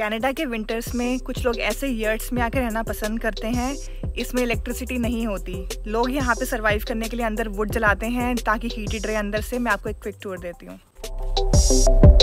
Canada के winters में कुछ लोग ऐसे यर्ट्स में आकर रहना पसंद करते हैं, इसमें इलेक्ट्रिसिटी नहीं होती। लोग यहाँ पे सरवाइव करने के लिए अंदर वुड जलाते हैं ताकि हीटेड रहे अंदर से मैं आपको एक क्विक टूर देती हूँ।